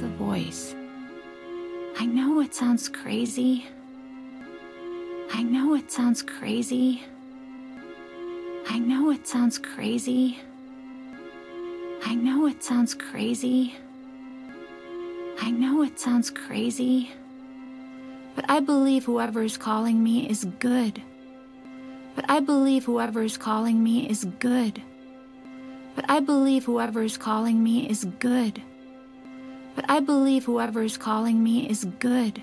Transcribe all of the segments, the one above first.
the voice. I know it sounds crazy. I know it sounds crazy. I know it sounds crazy. I know it sounds crazy. I know it sounds crazy. But I believe whoever is calling me is good. But I believe whoever is calling me is good. But I believe whoever is calling me is good. But I believe whoever is calling me is good.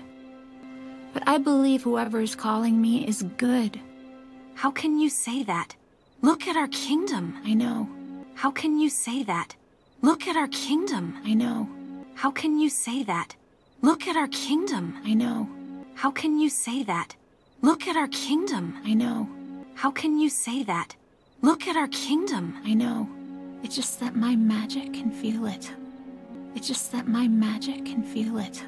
But I believe whoever is calling me is good. How can you say that? Look at our kingdom. I know, How can you say that? Look at our kingdom. I know, How can you say that? Look at our kingdom. I know, How can you say that? Look at our kingdom. I know, How can you say that? Look at our kingdom. I know. It's just that my magic can feel it. It's just that my magic can feel it.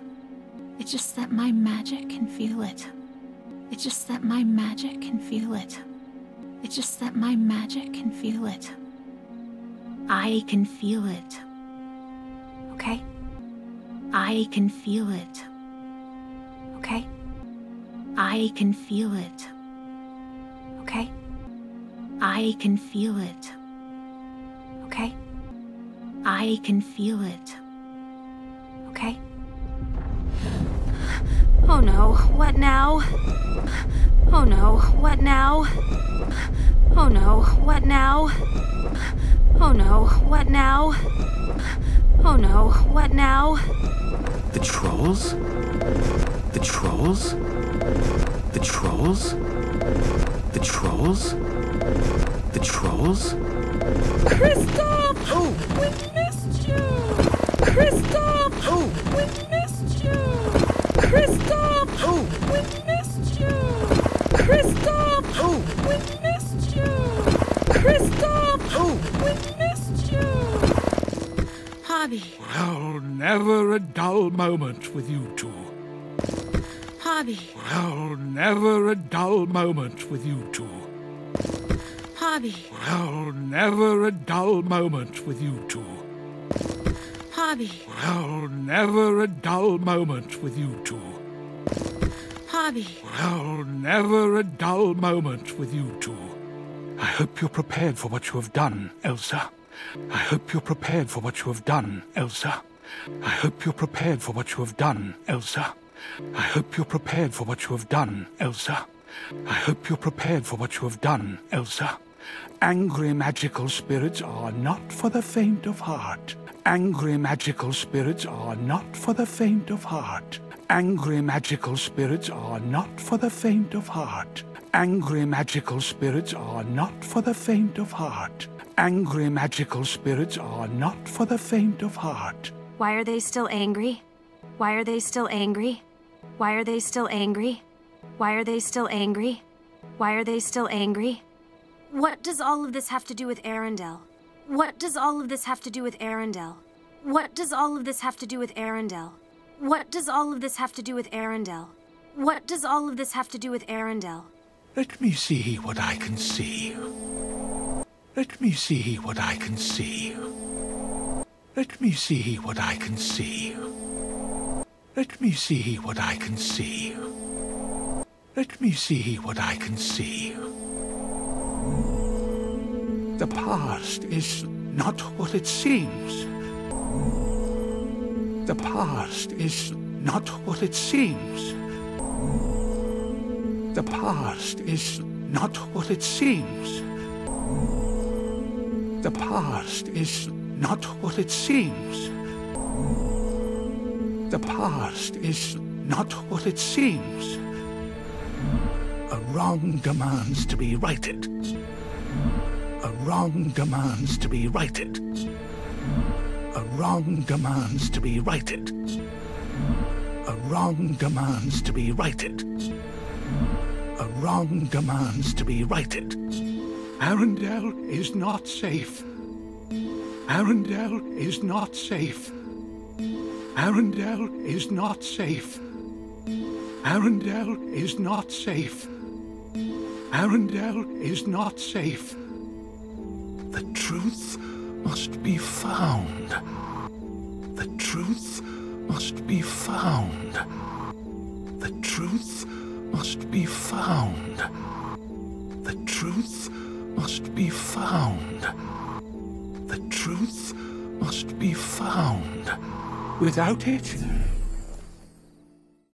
It's just that my magic can feel it. It's just that my magic can feel it. It's just that my magic can feel it. I can feel it. Okay? I can feel it. Okay? I can feel it. Okay? I can feel it. Okay? I can feel it. Oh no, what now? Oh no, what now? Oh no, what now? Oh no, what now? Oh no, what now? The trolls? The trolls? The trolls? The trolls? The trolls? Kristoff! Pabbie, Well, never a dull moment with you two. Pabbie, Well, never a dull moment with you two. Pabbie, Well, never a dull moment with you two. Pabbie, Well, never a dull moment with you two. Pabbie, Well, never a dull moment with you two. I hope you're prepared for what you have done, Elsa. I hope you're prepared for what you have done, Elsa. I hope you're prepared for what you have done, Elsa. I hope you're prepared for what you have done, Elsa. I hope you're prepared for what you have done, Elsa. Angry magical spirits are not for the faint of heart. Angry magical spirits are not for the faint of heart. Angry magical spirits are not for the faint of heart. Angry magical spirits are not for the faint of heart. Angry magical spirits are not for the faint of heart. Why are they still angry? Why are they still angry? Why are they still angry? Why are they still angry? Why are they still angry? What does all of this have to do with Arendelle? What does all of this have to do with Arendelle? What does all of this have to do with Arendelle? What does all of this have to do with Arendelle? What does all of this have to do with Arendelle? Let me see what I can see. Let me see what I can see. Let me see what I can see. Let me see what I can see. Let me see what I can see. The past is not what it seems. The past is not what it seems. The past is not what it seems. The past is not what it seems. The past is not what it seems. A wrong demands to be righted. A wrong demands to be righted. A wrong demands to be righted. A wrong demands to be righted. A wrong demands to be righted. Arendelle is not safe. Arendelle is not safe. Arendelle is not safe. Arendelle is not safe. Arendelle is not safe. The truth must be found. The truth must be found. The truth must be found. Be found. The truth must be found. Without it,